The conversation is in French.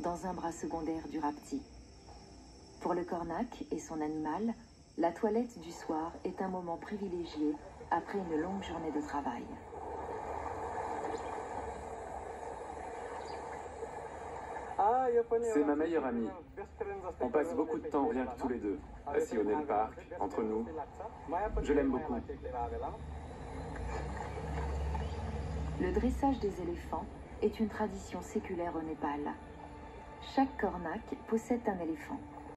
dans un bras secondaire du rapti. Pour le cornac et son animal, la toilette du soir est un moment privilégié après une longue journée de travail. C'est ma meilleure amie. On passe beaucoup de temps rien que tous les deux, assis au Nel Park, entre nous. Je l'aime beaucoup. Le dressage des éléphants est une tradition séculaire au Népal. Chaque cornac possède un éléphant.